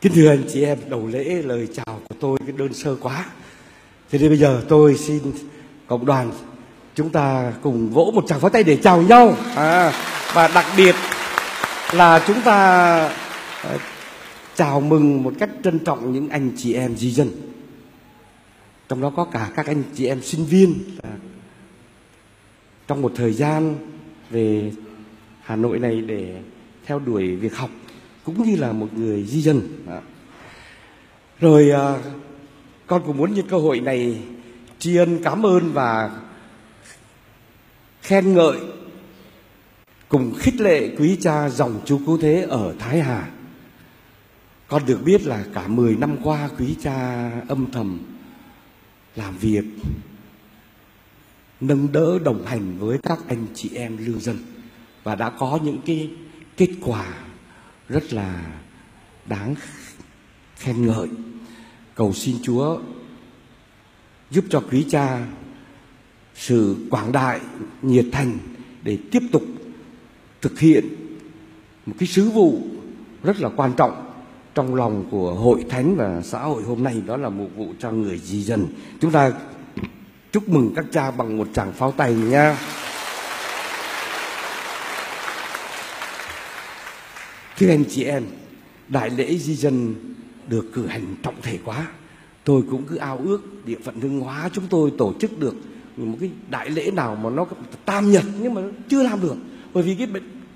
Kính thưa anh chị em, đầu lễ lời chào của tôi cái đơn sơ quá. Thế nên bây giờ tôi xin cộng đoàn chúng ta cùng vỗ một tràng pháo tay để chào nhau. À, và đặc biệt là chúng ta ờ, chào mừng một cách trân trọng những anh chị em di dân. Trong đó có cả các anh chị em sinh viên trong một thời gian về Hà Nội này để theo đuổi việc học cũng như là một người di dân. à. Rồi à, con cũng muốn nhân cơ hội này tri ân cảm ơn và khen ngợi cùng khích lệ quý cha dòng chú cứu thế ở Thái Hà. Con được biết là cả 10 năm qua quý cha âm thầm làm việc nâng đỡ đồng hành với các anh chị em lưu dân và đã có những cái kết quả rất là đáng khen ngợi. Cầu xin chúa giúp cho quý cha sự quảng đại, nhiệt thành để tiếp tục thực hiện một cái sứ vụ rất là quan trọng trong lòng của hội thánh và xã hội hôm nay. Đó là một vụ cho người di dân. Chúng ta chúc mừng các cha bằng một tràng pháo tay nha. Thưa anh chị em, đại lễ di dân được cử hành trọng thể quá. Tôi cũng cứ ao ước địa phận hưng hóa chúng tôi tổ chức được một cái đại lễ nào mà nó tam nhật nhưng mà chưa làm được. Bởi vì cái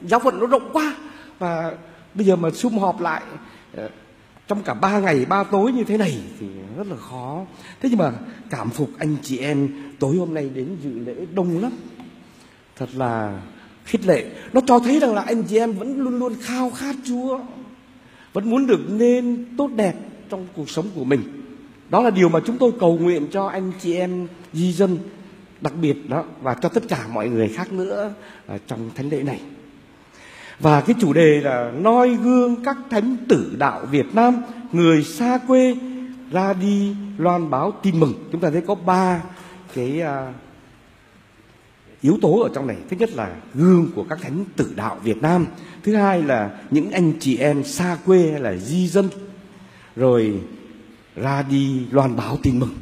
giáo phận nó rộng quá và bây giờ mà sum họp lại ờ, trong cả ba ngày, ba tối như thế này thì rất là khó. Thế nhưng mà cảm phục anh chị em, tối hôm nay đến dự lễ đông lắm. Thật là khích lệ. Nó cho thấy rằng là anh chị em vẫn luôn luôn khao khát chúa, vẫn muốn được nên tốt đẹp trong cuộc sống của mình. Đó là điều mà chúng tôi cầu nguyện cho anh chị em di dân, đặc biệt đó, và cho tất cả mọi người khác nữa trong thánh lễ này. Và cái chủ đề là noi gương các thánh tử đạo Việt Nam, người xa quê ra đi loan báo tin mừng. Chúng ta thấy có ba cái à, yếu tố ở trong này. Thứ nhất là gương của các thánh tử đạo Việt Nam. Thứ hai là những anh chị em xa quê hay là di dân. Rồi ra đi loan báo tin mừng.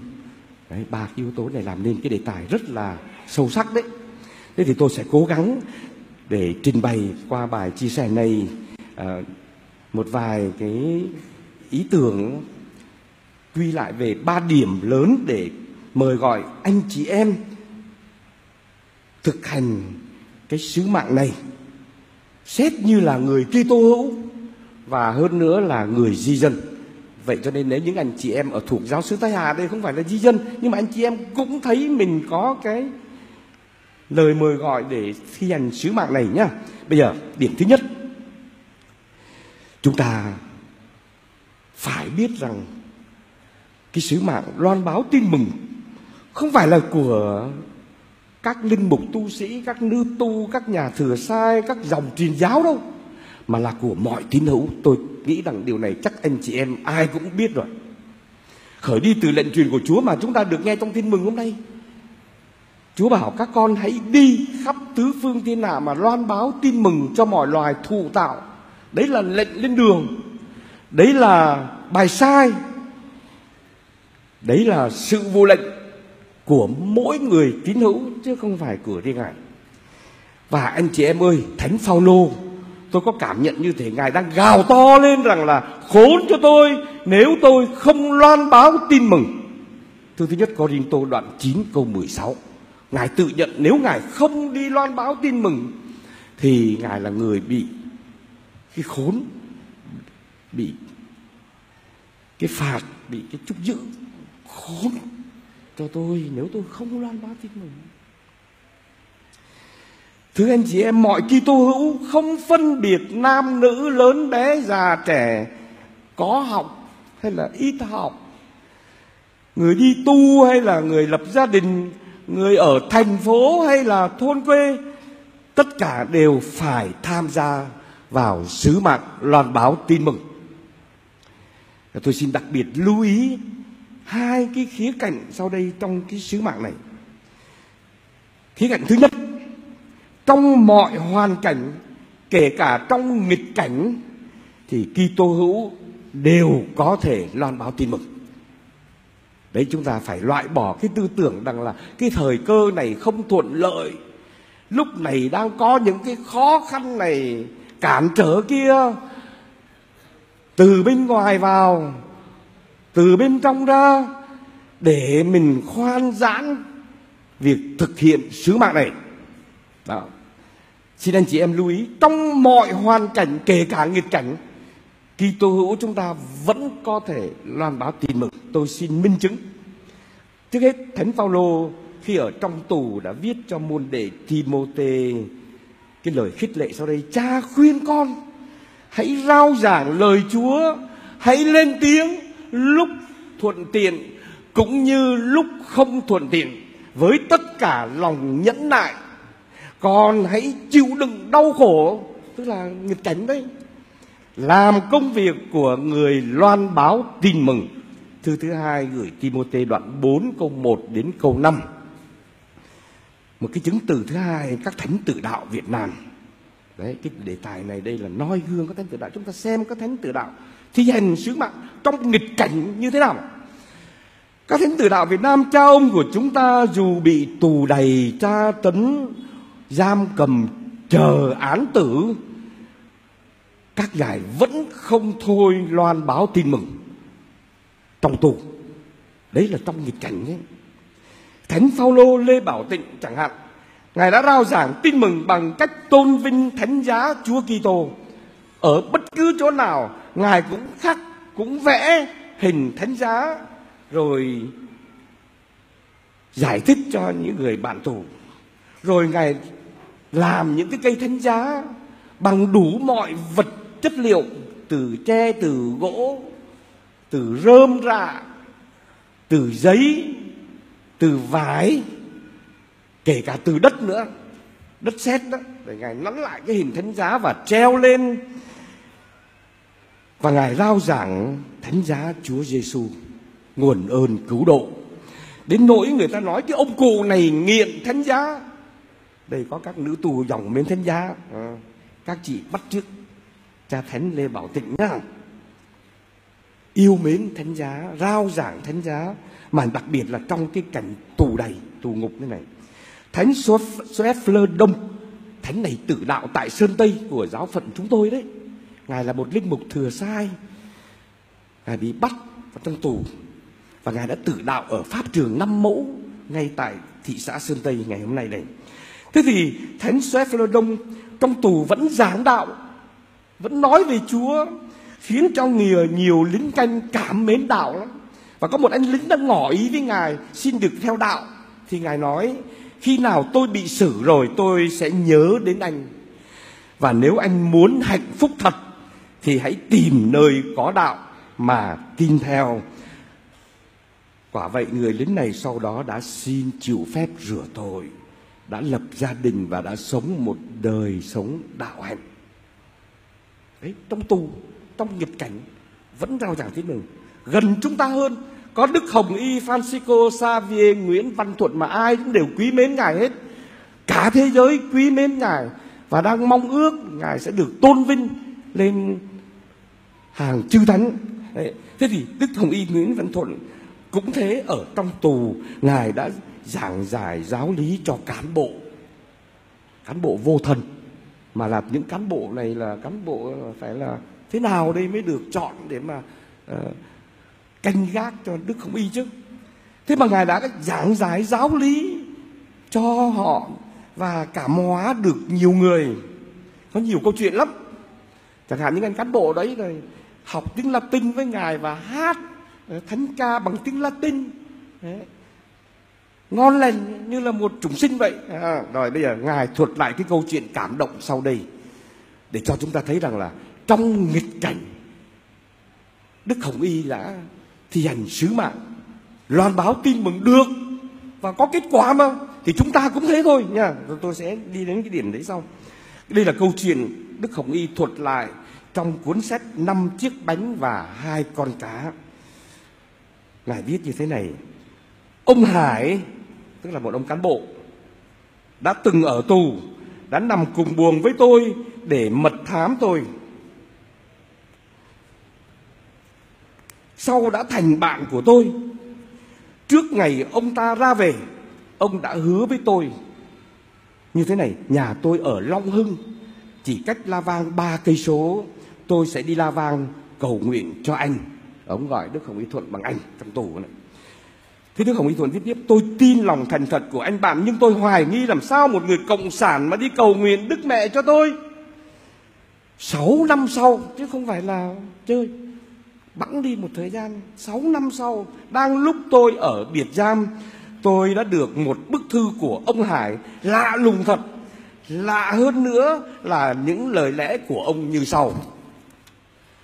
Đấy ba cái yếu tố này làm nên cái đề tài rất là sâu sắc đấy. Thế thì tôi sẽ cố gắng để trình bày qua bài chia sẻ này à, một vài cái ý tưởng quy lại về ba điểm lớn để mời gọi anh chị em thực hành cái sứ mạng này xét như là người Kitô hữu và hơn nữa là người di dân. Vậy cho nên nếu những anh chị em ở thuộc giáo sứ Tây Hà đây không phải là di dân, nhưng mà anh chị em cũng thấy mình có cái lời mời gọi để thi hành sứ mạng này nhá. Bây giờ, điểm thứ nhất chúng ta phải biết rằng cái sứ mạng loan báo tin mừng không phải là của các linh mục tu sĩ, các nữ tu, các nhà thừa sai, các dòng truyền giáo đâu mà là của mọi tín hữu. Tôi nghĩ rằng điều này chắc anh chị em ai cũng biết rồi. Khởi đi từ lệnh truyền của Chúa mà chúng ta được nghe trong tin mừng hôm nay. Chúa bảo các con hãy đi khắp tứ phương thiên hạ mà loan báo tin mừng cho mọi loài thụ tạo. Đấy là lệnh lên đường. Đấy là bài sai. Đấy là sự vô lệnh của mỗi người tín hữu chứ không phải của riêng ngài. Và anh chị em ơi, Thánh Phaolô tôi có cảm nhận như thế ngài đang gào to lên rằng là khốn cho tôi nếu tôi không loan báo tin mừng. Thư thứ nhất Corinto đoạn 9 câu 16. Ngài tự nhận nếu ngài không đi loan báo tin mừng thì ngài là người bị cái khốn bị cái phạt bị cái trúc dữ khốn cho tôi nếu tôi không loan báo tin mừng. Thưa anh chị em, mọi Kitô hữu không phân biệt nam nữ lớn bé già trẻ có học hay là ít học. Người đi tu hay là người lập gia đình, người ở thành phố hay là thôn quê, tất cả đều phải tham gia vào sứ mạng loan báo tin mừng. Tôi xin đặc biệt lưu ý hai cái khía cạnh sau đây trong cái sứ mạng này. Khía cạnh thứ nhất, trong mọi hoàn cảnh, kể cả trong nghịch cảnh, thì Kitô hữu đều có thể loan báo tin mừng. Đấy, chúng ta phải loại bỏ cái tư tưởng rằng là cái thời cơ này không thuận lợi, lúc này đang có những cái khó khăn này cản trở kia. Từ bên ngoài vào từ bên trong ra để mình khoan giãn việc thực hiện sứ mạng này. Đó. xin anh chị em lưu ý, trong mọi hoàn cảnh, kể cả nghịch cảnh, Kitô hữu chúng ta vẫn có thể loan báo tin mừng. Tôi xin minh chứng. Trước hết, thánh Phaolô khi ở trong tù đã viết cho môn đệ Timôthê cái lời khích lệ sau đây, cha khuyên con, hãy rao giảng lời Chúa, hãy lên tiếng lúc thuận tiện cũng như lúc không thuận tiện, với tất cả lòng nhẫn nại. Còn hãy chịu đựng đau khổ, tức là nghịch cảnh đấy, làm công việc của người loan báo tin mừng. Thư thứ hai gửi Timôthê đoạn 4 câu 1 đến câu 5 một cái chứng từ thứ hai, các thánh tử đạo Việt Nam đấy, cái đề tài này đây là noi gương các thánh tử đạo. Chúng ta xem các thánh tử đạo thi hành sứ mạng trong nghịch cảnh như thế nào. Các thánh tử đạo Việt Nam, cha ông của chúng ta dù bị tù đầy tra tấn, giam cầm, chờ án tử, các ngài vẫn không thôi loan báo tin mừng trong tù. Đấy là trong nghịch cảnh ấy thánh phaolô lê bảo tịnh chẳng hạn ngài đã rao giảng tin mừng bằng cách tôn vinh thánh giá chúa kitô. Ở bất cứ chỗ nào, ngài cũng khắc, cũng vẽ hình thánh giá, rồi giải thích cho những người bạn tù. Rồi ngài làm những cái cây thánh giá bằng đủ mọi vật chất liệu, từ tre, từ gỗ, từ rơm rạ từ giấy, từ vải kể cả từ đất nữa đất sét đó để ngài nắn lại cái hình thánh giá và treo lên. Và ngài rao giảng thánh giá Chúa Giêsu nguồn ơn cứu độ. Đến nỗi người ta nói cái ông cụ này nghiện thánh giá. Đây có các nữ tù dòng mến thánh giá. À, các chị bắt chước cha thánh lê bảo tịnh nhá. Yêu mến thánh giá rao giảng thánh giá. Mà đặc biệt là trong cái cảnh tù đầy tù ngục như này thánh Soeffler Đông thánh này tự đạo tại sơn tây của giáo phận chúng tôi đấy. Ngài là một linh mục thừa sai. Ngài bị bắt vào trong tù và ngài đã tự đạo ở pháp trường năm mẫu ngay tại thị xã sơn tây ngày hôm nay này thế thì thánh Soeffler Đông trong tù vẫn giảng đạo, vẫn nói về Chúa, khiến cho nhiều nhiều lính canh cảm mến đạo lắm. Và có một anh lính đã ngỏ ý với ngài, xin được theo đạo. Thì ngài nói khi nào tôi bị xử rồi tôi sẽ nhớ đến anh. Và nếu anh muốn hạnh phúc thật, thì hãy tìm nơi có đạo mà tin theo. Quả vậy người lính này sau đó đã xin chịu phép rửa tội, đã lập gia đình và đã sống một đời sống đạo hạnh. Đấy trong tù trong nghịch cảnh, vẫn rao giảng tin mừng gần chúng ta hơn có Đức Hồng Y, Francisco Xavier, Nguyễn Văn Thuận mà ai cũng đều quý mến Ngài hết. Cả thế giới quý mến Ngài và đang mong ước Ngài sẽ được tôn vinh lên hàng chư thánh. Đấy. Thế thì Đức Hồng Y, Nguyễn Văn Thuận cũng thế ở trong tù Ngài đã giảng giải giáo lý cho cán bộ. Cán bộ vô thần mà là những cán bộ này là cán bộ phải là thế nào đây mới được chọn để mà uh, canh gác cho Đức Không Y chứ. Thế mà Ngài đã giảng giải giáo lý cho họ và cảm hóa được nhiều người. Có nhiều câu chuyện lắm. Chẳng hạn những anh cán bộ đấy rồi học tiếng Latin với Ngài và hát ờ, thánh ca bằng tiếng Latin. Đấy. Ngon lành như là một chủng sinh vậy. À, rồi bây giờ Ngài thuật lại cái câu chuyện cảm động sau đây để cho chúng ta thấy rằng là trong nghịch cảnh Đức Hồng Y đã thi hành sứ mạng. Loan báo tin mừng được và có kết quả mà, thì chúng ta cũng thế thôi nha. Rồi tôi sẽ đi đến cái điểm đấy sau. Đây là câu chuyện Đức Hồng Y thuật lại trong cuốn sách năm chiếc bánh và hai con cá. Ngài viết như thế này, ông Hải, tức là một ông cán bộ, đã từng ở tù, đã nằm cùng buồng với tôi để mật thám tôi. Sau đã thành bạn của tôi. Trước ngày ông ta ra về, ông đã hứa với tôi như thế này, nhà tôi ở long hưng, chỉ cách la vang ba cây số, tôi sẽ đi la vang cầu nguyện cho anh. Ông gọi đức hồng y thuận bằng anh trong tù này. Thế Đức Hồng Y Thuận viết tiếp, Tôi tin lòng thành thật của anh bạn, Nhưng tôi hoài nghi làm sao một người cộng sản Mà đi cầu nguyện Đức Mẹ cho tôi. Sáu năm sau, Chứ không phải là chơi. Bẵng đi một thời gian, Sáu năm sau, Đang lúc tôi ở biệt giam, Tôi đã được một bức thư của ông Hải Lạ lùng thật. Lạ hơn nữa là những lời lẽ của ông như sau.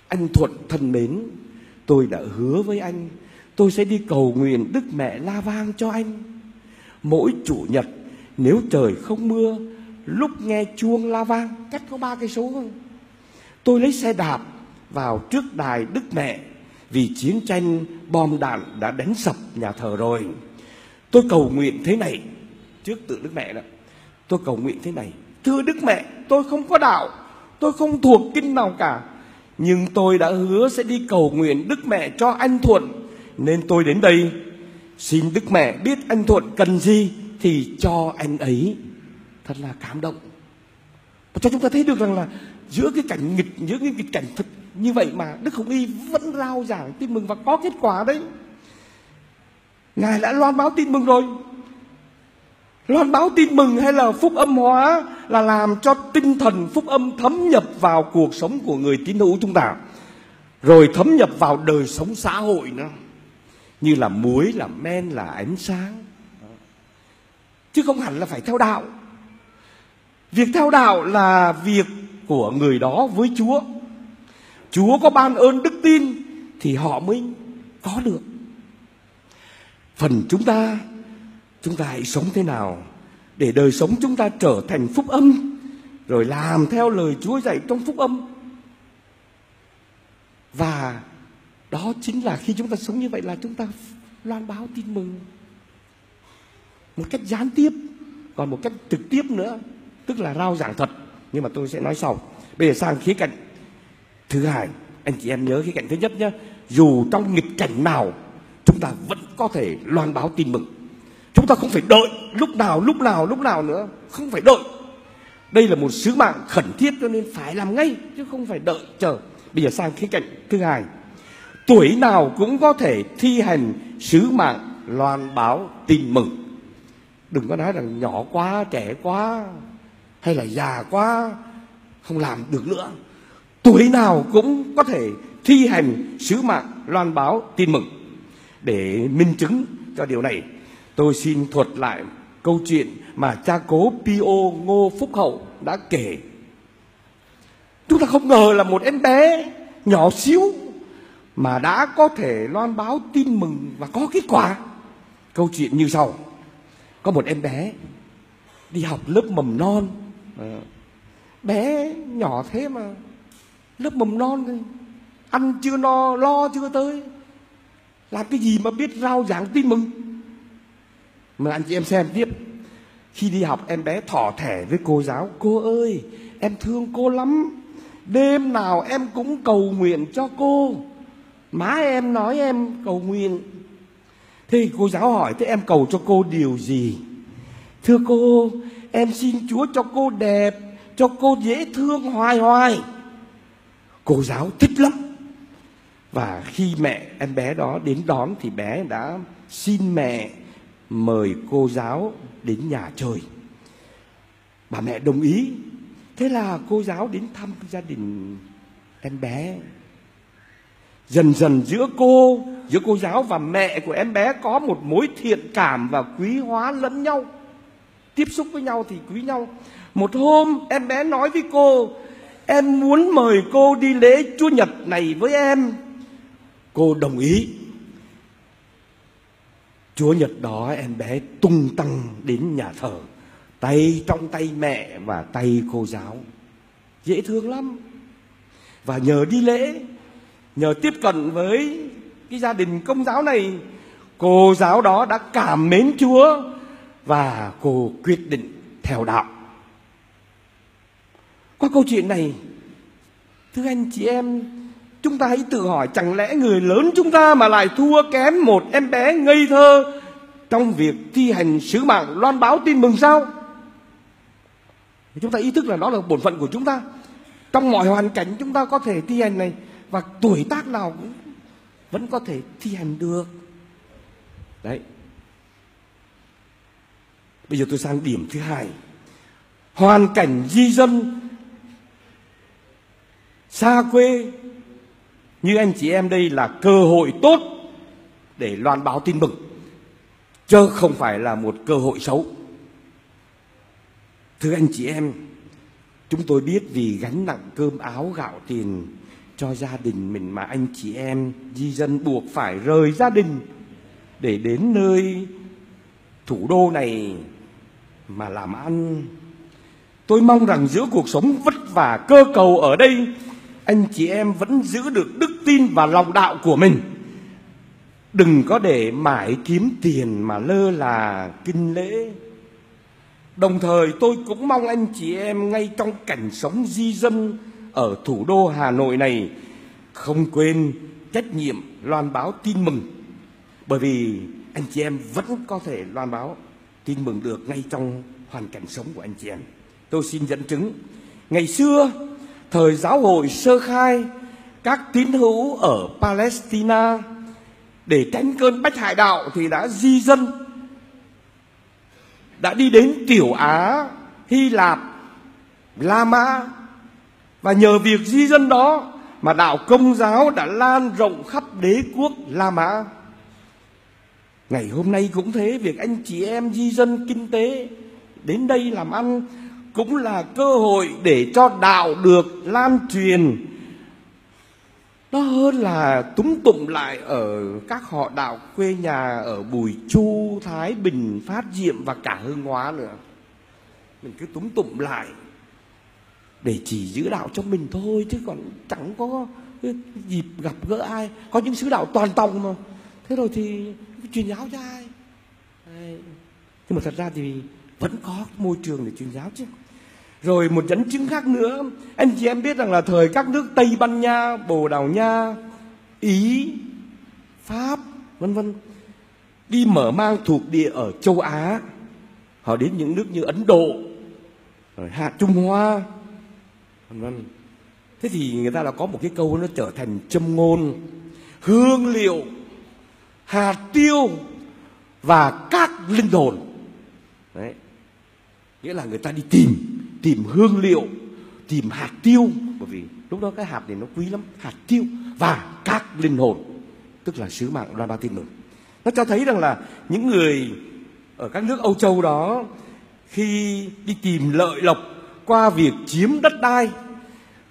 Anh Thuận thân mến, Tôi đã hứa với anh, Tôi sẽ đi cầu nguyện Đức Mẹ La Vang cho anh. Mỗi chủ nhật, Nếu trời không mưa, Lúc nghe chuông La Vang, Cách có ba cây số thôi Tôi lấy xe đạp vào trước đài Đức Mẹ. Vì chiến tranh, bom đạn đã đánh sập nhà thờ rồi. Tôi cầu nguyện thế này. Trước tự Đức Mẹ đó. Tôi cầu nguyện thế này. Thưa Đức Mẹ, tôi không có đạo. Tôi không thuộc kinh nào cả. Nhưng tôi đã hứa sẽ đi cầu nguyện Đức Mẹ cho anh Thuận. Nên tôi đến đây. Xin Đức Mẹ biết anh Thuận cần gì Thì cho anh ấy. Thật là cảm động. Và cho chúng ta thấy được rằng là Giữa cái cảnh nghịch, Giữa cái nghịch cảnh thật như vậy mà Đức Hồng Y vẫn rao giảng tin mừng Và có kết quả đấy. Ngài đã loan báo tin mừng rồi. Loan báo tin mừng hay là phúc âm hóa Là làm cho tinh thần phúc âm thấm nhập vào cuộc sống của người tín hữu chúng ta Rồi thấm nhập vào đời sống xã hội nữa. Như là muối, là men, là ánh sáng. Chứ không hẳn là phải theo đạo. Việc theo đạo là việc của người đó với Chúa. Chúa có ban ơn đức tin Thì họ mới có được. Phần chúng ta chúng ta hãy sống thế nào để đời sống chúng ta trở thành phúc âm, rồi làm theo lời Chúa dạy trong phúc âm. Và đó chính là khi chúng ta sống như vậy là chúng ta loan báo tin mừng. Một cách gián tiếp, còn một cách trực tiếp nữa, tức là rao giảng thật. Nhưng mà tôi sẽ nói sau. Bây giờ sang khía cạnh thứ hai, anh chị em nhớ cái cạnh thứ nhất nhé dù trong nghịch cảnh nào, chúng ta vẫn có thể loan báo tin mừng. Chúng ta không phải đợi lúc nào lúc nào lúc nào nữa. Không phải đợi. Đây là một sứ mạng khẩn thiết cho nên phải làm ngay, chứ không phải đợi, chờ. Bây giờ sang khía cạnh thứ hai. Tuổi nào cũng có thể thi hành sứ mạng loan báo tin mừng. Đừng có nói rằng nhỏ quá, trẻ quá, hay là già quá, không làm được nữa tuổi nào cũng có thể thi hành sứ mạng loan báo tin mừng để minh chứng cho điều này, tôi xin thuật lại câu chuyện mà cha cố Pio Ngô Phúc Hậu đã kể. Chúng ta không ngờ là một em bé nhỏ xíu mà đã có thể loan báo tin mừng và có kết quả. Câu chuyện như sau. Có một em bé đi học lớp mầm non. Ờ, bé nhỏ thế mà lớp mầm non thôi. Ăn chưa no, lo chưa tới. Làm cái gì mà biết rao giảng tin mừng? Mà anh chị em xem tiếp. Khi đi học em bé thỏ thẻ với cô giáo cô ơi em thương cô lắm. Đêm nào em cũng cầu nguyện cho cô. Má em nói em cầu nguyện. Thì cô giáo hỏi thế em cầu cho cô điều gì? Thưa cô em xin chúa cho cô đẹp cho cô dễ thương hoài hoài cô giáo thích lắm và khi mẹ em bé đó đến đón thì bé đã xin mẹ mời cô giáo đến nhà chơi. Bà mẹ đồng ý. Thế là cô giáo đến thăm gia đình em bé. Dần dần giữa cô, giữa cô giáo và mẹ của em bé có một mối thiện cảm và quý hóa lẫn nhau. Tiếp xúc với nhau thì quý nhau. Một hôm em bé nói với cô, em muốn mời cô đi lễ Chúa Nhật này với em. Cô đồng ý. Chúa nhật đó em bé tung tăng đến nhà thờ, tay trong tay mẹ và tay cô giáo. Dễ thương lắm. Và nhờ đi lễ, nhờ tiếp cận với cái gia đình công giáo này, cô giáo đó đã cảm mến chúa và cô quyết định theo đạo qua câu chuyện này, thưa anh chị em, chúng ta hãy tự hỏi chẳng lẽ người lớn chúng ta mà lại thua kém một em bé ngây thơ trong việc thi hành sứ mạng loan báo tin mừng sao? Chúng ta ý thức là đó là bổn phận của chúng ta. Trong mọi hoàn cảnh chúng ta có thể thi hành này, và tuổi tác nào cũng vẫn có thể thi hành được. Đấy. Bây giờ tôi sang điểm thứ hai. Hoàn cảnh di dân xa quê, như anh chị em đây là cơ hội tốt để loan báo tin mừng, chứ không phải là một cơ hội xấu. Thưa anh chị em, chúng tôi biết vì gánh nặng cơm áo gạo tiền cho gia đình mình mà anh chị em di dân buộc phải rời gia đình để đến nơi thủ đô này mà làm ăn. Tôi mong rằng giữa cuộc sống vất vả cơ cầu ở đây anh chị em vẫn giữ được đức tin và lòng đạo của mình. Đừng có để mãi kiếm tiền mà lơ là, kinh lễ. Đồng thời tôi cũng mong anh chị em ngay trong cảnh sống di dân ở thủ đô hà nội này, không quên trách nhiệm loan báo tin mừng. Bởi vì anh chị em vẫn có thể loan báo tin mừng được ngay trong hoàn cảnh sống của anh chị em. Tôi xin dẫn chứng, ngày xưa thời giáo hội sơ khai các tín hữu ở Palestine để tránh cơn bách hại đạo thì đã di dân đã đi đến Tiểu Á, Hy Lạp, La Mã và nhờ việc di dân đó mà đạo công giáo đã lan rộng khắp đế quốc La Mã. Ngày hôm nay cũng thế, việc anh chị em di dân kinh tế đến đây làm ăn cũng là cơ hội để cho đạo được lan truyền nó hơn là túng tụng lại ở các họ đạo quê nhà ở Bùi Chu, Thái Bình, Phát Diệm và cả Hương Hóa nữa. Mình cứ túng tụng lại để chỉ giữ đạo cho mình thôi chứ còn chẳng có dịp gặp gỡ ai. Có những sứ đạo toàn tòng mà. Thế rồi thì truyền giáo cho ai? Nhưng mà thật ra thì vẫn có môi trường để truyền giáo chứ. Rồi một dẫn chứng khác nữa, anh chị em biết rằng là thời các nước Tây Ban Nha, Bồ Đào Nha, Ý, Pháp, vân vân đi mở mang thuộc địa ở châu Á, họ đến những nước như Ấn Độ, rồi Hạ Trung Hoa, vân vân. Thế thì người ta là có một cái câu nó trở thành châm ngôn hương liệu, hạt tiêu và các linh hồn. Đấy. Nghĩa là người ta đi tìm tìm hương liệu, tìm hạt tiêu. Bởi vì lúc đó cái hạt này nó quý lắm, hạt tiêu và các linh hồn, tức là sứ mạng loan báo tin mừng. Nó cho thấy rằng là những người ở các nước Âu Châu đó, khi đi tìm lợi lộc qua việc chiếm đất đai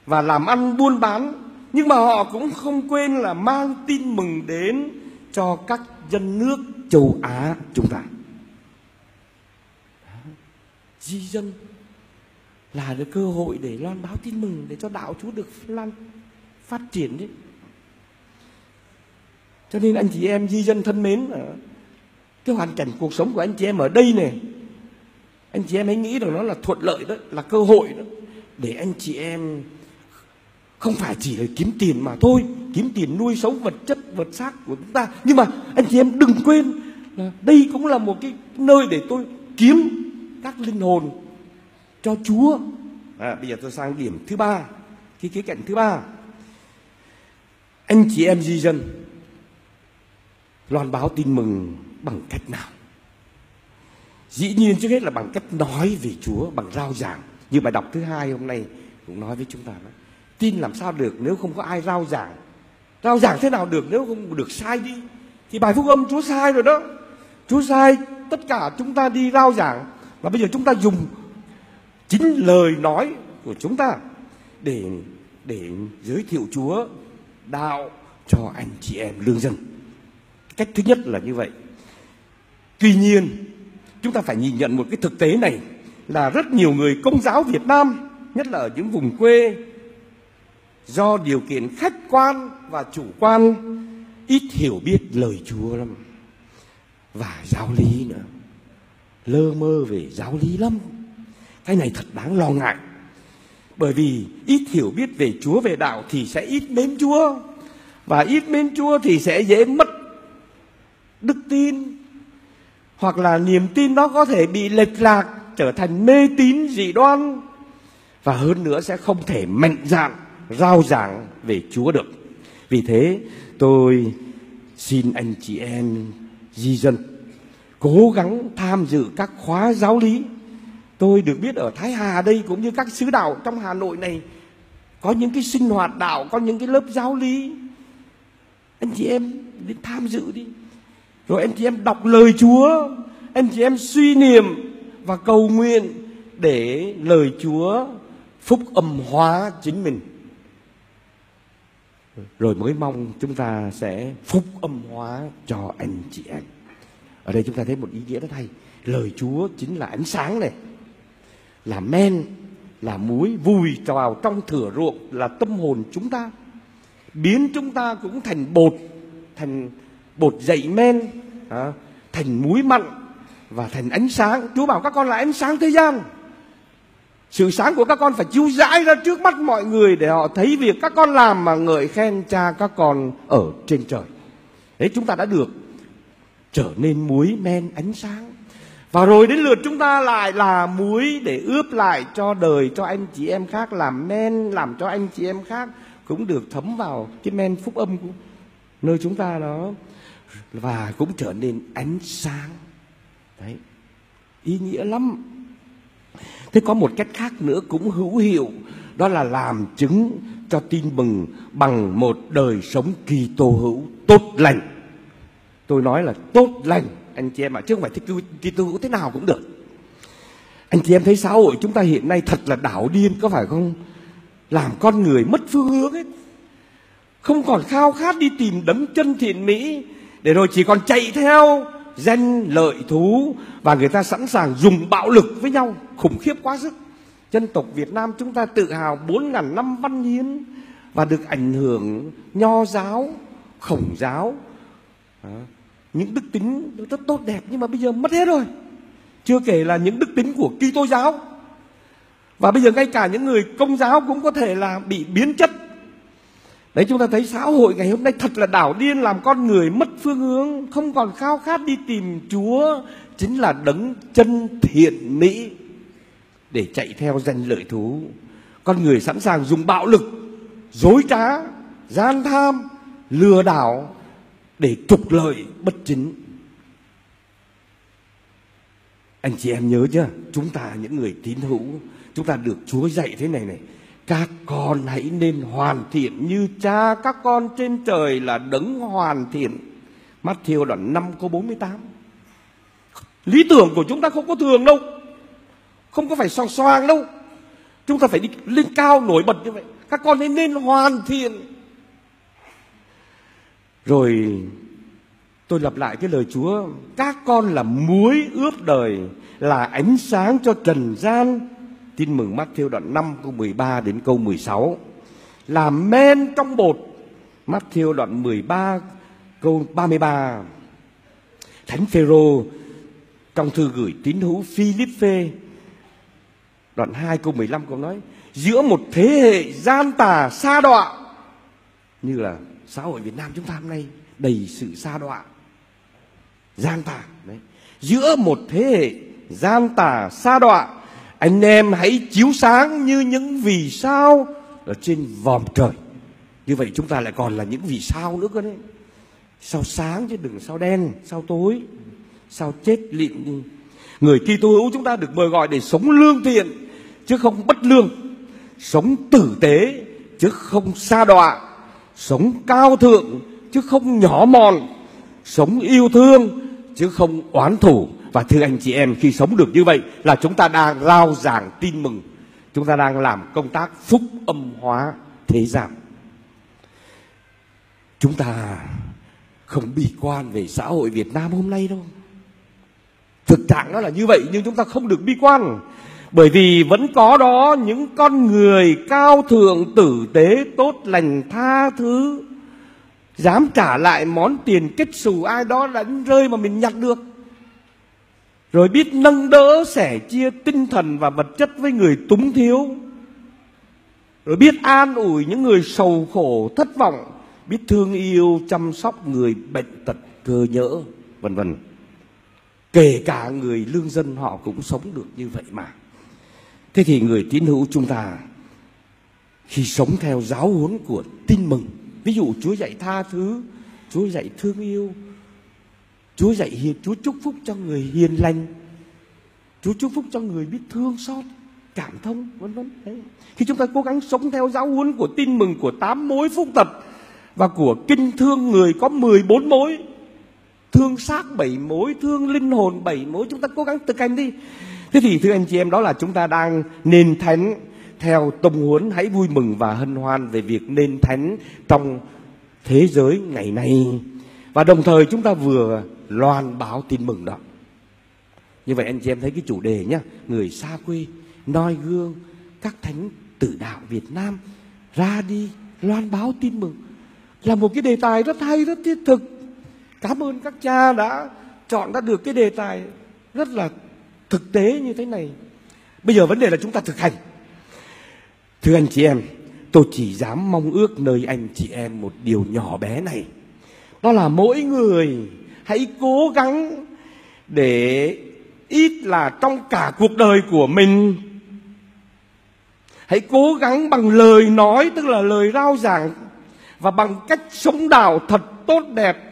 và làm ăn buôn bán, nhưng mà họ cũng không quên là mang tin mừng đến cho các dân nước châu Á chúng ta di dân là được cơ hội để loan báo tin mừng, để cho đạo Chúa được lan phát triển đấy. Cho nên anh chị em di dân thân mến cái hoàn cảnh cuộc sống của anh chị em ở đây này, anh chị em hãy nghĩ rằng nó là thuận lợi đó, là cơ hội đó, để anh chị em không phải chỉ là kiếm tiền mà thôi, kiếm tiền nuôi sống vật chất, vật xác của chúng ta nhưng mà anh chị em đừng quên là đây cũng là một cái nơi để tôi kiếm các linh hồn cho Chúa. À, bây giờ tôi sang điểm thứ ba, cái khía cạnh thứ ba. Anh chị em di dân loan báo tin mừng bằng cách nào? Dĩ nhiên trước hết là bằng cách nói về Chúa, bằng rao giảng. Như bài đọc thứ hai hôm nay cũng nói với chúng ta đó. Tin làm sao được nếu không có ai rao giảng? Rao giảng thế nào được nếu không được sai đi? Thì bài phúc âm Chúa sai rồi đó. Chúa sai tất cả chúng ta đi rao giảng. Và bây giờ chúng ta dùng chính lời nói của chúng ta để để giới thiệu Chúa đạo cho anh chị em lương dân. Cách thứ nhất là như vậy. Tuy nhiên, chúng ta phải nhìn nhận một cái thực tế này là rất nhiều người công giáo Việt Nam, nhất là ở những vùng quê do điều kiện khách quan và chủ quan ít hiểu biết lời Chúa lắm và giáo lý nữa. Lơ mơ về giáo lý lắm. Cái này thật đáng lo ngại. Bởi vì ít hiểu biết về Chúa, về đạo thì sẽ ít mến Chúa. và ít mến Chúa thì sẽ dễ mất đức tin, hoặc là niềm tin đó có thể bị lệch lạc, trở thành mê tín, dị đoan, và hơn nữa sẽ không thể mạnh dạn rao giảng về Chúa được. Vì thế, tôi xin anh chị em di dân cố gắng tham dự các khóa giáo lý. Tôi được biết ở Thái Hà đây cũng như các sứ đạo trong Hà Nội này có những cái sinh hoạt đạo, có những cái lớp giáo lý. Anh chị em đến tham dự đi. Rồi anh chị em đọc lời Chúa, anh chị em suy niệm và cầu nguyện để lời Chúa phúc âm hóa chính mình rồi mới mong chúng ta sẽ phúc âm hóa cho anh chị em ở đây chúng ta thấy một ý nghĩa rất hay. Lời chúa chính là ánh sáng này. Là men là muối vùi vào trong thửa ruộng là tâm hồn chúng ta. Biến chúng ta cũng thành bột thành bột dậy men à, thành muối mặn và thành ánh sáng. Chúa bảo các con là ánh sáng thế gian. Sự sáng của các con phải chiếu rãi ra trước mắt mọi người để họ thấy việc các con làm mà ngợi khen cha các con ở trên trời. Đấy chúng ta đã được trở nên muối men ánh sáng. Và rồi đến lượt chúng ta lại là muối để ướp lại cho đời cho anh chị em khác, làm men làm cho anh chị em khác cũng được thấm vào cái men phúc âm của nơi chúng ta đó và cũng trở nên ánh sáng. Đấy. Ý nghĩa lắm Thế có một cách khác nữa cũng hữu hiệu, đó là làm chứng cho tin mừng bằng một đời sống kỳ tô hữu tốt lành. Tôi nói là tốt lành anh chị em ạ, chứ không phải kỳ tô hữu thế nào cũng được. Anh chị em thấy xã hội chúng ta hiện nay thật là đảo điên có phải không? Làm con người mất phương hướng ấy. Không còn khao khát đi tìm đấm chân thiện mỹ để rồi chỉ còn chạy theo danh lợi thú và người ta sẵn sàng dùng bạo lực với nhau khủng khiếp quá sức dân tộc Việt Nam chúng ta tự hào bốn ngàn năm văn hiến và được ảnh hưởng nho giáo khổng giáo những đức tính rất tốt đẹp nhưng mà bây giờ mất hết rồi. Chưa kể là những đức tính của Kitô giáo. Và bây giờ ngay cả những người công giáo cũng có thể là bị biến chất. Đấy chúng ta thấy xã hội ngày hôm nay thật là đảo điên làm con người mất phương hướng, không còn khao khát đi tìm Chúa, chính là đấng chân thiện mỹ để chạy theo danh lợi thú. Con người sẵn sàng dùng bạo lực, dối trá, gian tham, lừa đảo để trục lợi bất chính. Anh chị em nhớ chưa? Chúng ta những người tín hữu, chúng ta được Chúa dạy thế này này các con hãy nên hoàn thiện như cha các con trên trời là đấng hoàn thiện. Matthew đoạn 5 câu 48. Lý tưởng của chúng ta không có thường đâu. Không có phải xoang xoang đâu. Chúng ta phải đi lên cao nổi bật như vậy. Các con hãy nên hoàn thiện. Rồi tôi lặp lại cái lời Chúa. Các con là muối ướp đời, là ánh sáng cho trần gian Tin mừng Matthew đoạn 5 câu 13 đến câu 16 là men trong bột. Matthew đoạn 13 câu 33. Thánh Phêrô trong thư gửi tín hữu Philippe đoạn 2 câu 15 câu nói giữa một thế hệ gian tà xa đọa như là xã hội Việt Nam chúng ta hôm nay đầy sự xa đọa, gian tà, đấy. Giữa một thế hệ gian tà xa đọa, anh em hãy chiếu sáng như những vì sao ở trên vòm trời. Như vậy chúng ta lại còn là những vì sao nữa cơ đấy. Sao sáng chứ đừng sao đen, sao tối, sao chết lịm đi. Người Kitô hữu chúng ta được mời gọi để sống lương thiện, chứ không bất lương. Sống tử tế, chứ không xa đọa sống cao thượng chứ không nhỏ mọn, sống yêu thương chứ không oán thủ và thưa anh chị em khi sống được như vậy là chúng ta đang lao giảng tin mừng. Chúng ta đang làm công tác phúc âm hóa thế gian. Chúng ta không bi quan về xã hội Việt Nam hôm nay đâu. Thực trạng nó là như vậy nhưng chúng ta không được bi quan bởi vì vẫn có đó những con người cao thượng tử tế tốt lành tha thứ, dám trả lại món tiền kết xù ai đó đánh rơi mà mình nhặt được. Rồi biết nâng đỡ sẻ chia tinh thần và vật chất với người túng thiếu. Rồi biết an ủi những người sầu khổ, thất vọng. Biết thương yêu chăm sóc người bệnh tật cơ nhỡ, vân vân. Kể cả người lương dân họ cũng sống được như vậy mà thế thì người tín hữu chúng ta khi sống theo giáo huấn của tin mừng, ví dụ chúa dạy tha thứ, chúa dạy thương yêu, chúa dạy hiền chúa chúc phúc cho người hiền lành, chúa chúc phúc cho người biết thương xót, cảm thông, vân vân. Khi chúng ta cố gắng sống theo giáo huấn của tin mừng của tám mối phúc tập và của kinh thương người có 14 mối, thương xác bảy mối, thương linh hồn bảy mối, chúng ta cố gắng thực hành đi thế thì, thưa anh chị em, đó là chúng ta đang nên thánh. Theo tông huấn, hãy vui mừng và hân hoan về việc nên thánh trong thế giới ngày nay. Và đồng thời chúng ta vừa loan báo tin mừng đó. Như vậy anh chị em thấy cái chủ đề nhá, người xa quê, noi gương, các thánh tử đạo Việt Nam ra đi loan báo tin mừng là một cái đề tài rất hay, rất thiết thực. Cảm ơn các cha đã chọn ra được cái đề tài rất là thực tế như thế này. Bây giờ vấn đề là chúng ta thực hành. Thưa anh chị em, tôi chỉ dám mong ước nơi anh chị em một điều nhỏ bé này. Đó là mỗi người hãy cố gắng để ít là trong cả cuộc đời của mình. Hãy cố gắng bằng lời nói, tức là lời rao giảng và bằng cách sống đạo thật tốt đẹp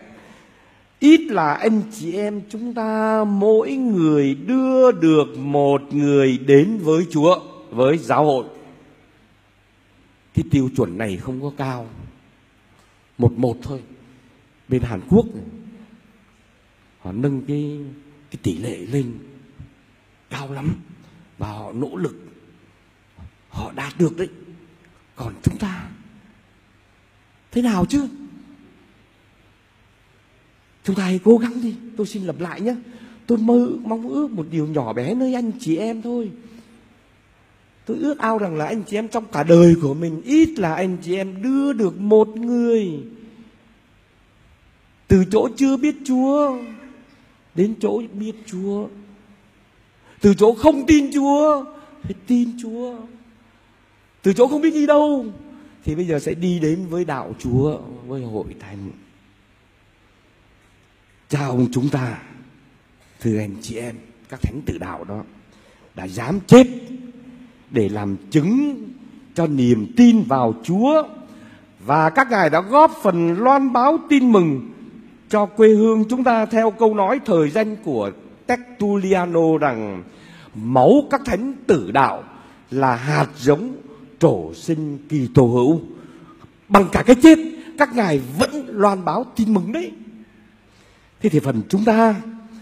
ít là anh chị em chúng ta mỗi người đưa được một người đến với chúa với giáo hội. Cái tiêu chuẩn này không có cao. Một một thôi. Bên hàn quốc này, họ nâng cái cái tỷ lệ lên cao lắm và họ nỗ lực. Họ đạt được đấy. Còn chúng ta thế nào chứ? Chúng ta hãy cố gắng đi. Tôi xin lặp lại nhé. Tôi mơ, mong ước một điều nhỏ bé nơi anh chị em thôi. Tôi ước ao rằng là anh chị em trong cả đời của mình, ít là anh chị em đưa được một người từ chỗ chưa biết chúa đến chỗ biết chúa. Từ chỗ không tin chúa thì tin chúa. Từ chỗ không biết đi đâu, thì bây giờ sẽ đi đến với đạo chúa, với hội thánh cha ông chúng ta, thưa anh chị em, các thánh tử đạo đó, đã dám chết để làm chứng cho niềm tin vào Chúa và các ngài đã góp phần loan báo tin mừng cho quê hương chúng ta theo câu nói thời danh của Tertulliano rằng máu các thánh tử đạo là hạt giống trổ sinh kỳ tổ hữu. Bằng cả cái chết, các ngài vẫn loan báo tin mừng đấy thế thì phần chúng ta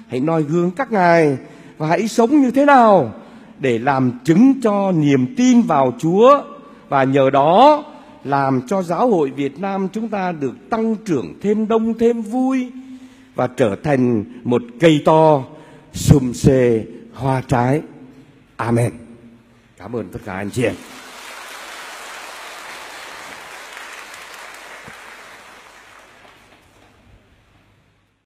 hãy noi gương các ngài và hãy sống như thế nào để làm chứng cho niềm tin vào Chúa và nhờ đó làm cho giáo hội Việt Nam chúng ta được tăng trưởng thêm đông, thêm vui và trở thành một cây to sum xê hoa trái. Amen. Cảm ơn tất cả anh chị em.